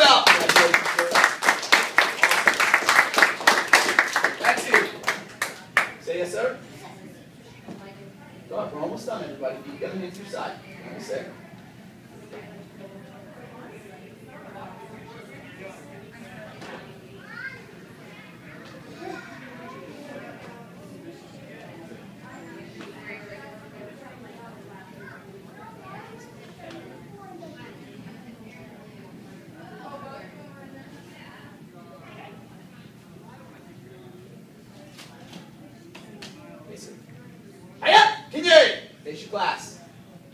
belt. Lexi. Say yes, sir. Good. We're almost done, everybody. Keep your hands to your side. One second. Listen. Hurry up! Kinye! Face class.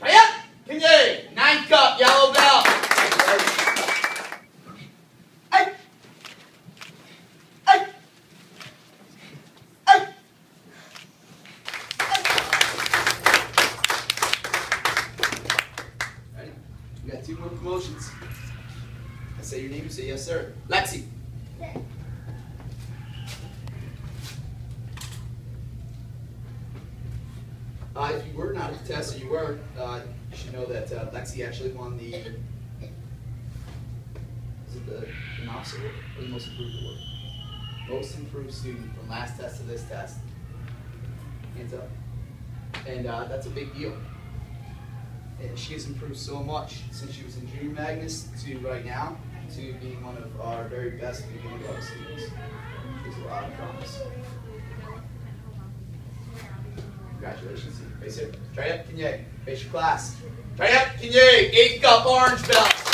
Hurry up! Kinye! Ninth cup, yellow belt. Hey! Hey! Hey! Ready? We got two more promotions. I say your name, you say yes, sir. Lexi. Uh, if you were not at the test, or you were, uh, you should know that uh, Lexi actually won the. Is it the, the award or the most improved award? Most improved student from last test to this test. Hands up. And uh, that's a big deal. And she has improved so much since she was in Junior Magnus to right now to being one of our very best beginning level students. There's a lot of promise. Congratulations. Face it. Try it up, Kinye. Face your class. Try it up, Kinye. Eighth cup orange belt.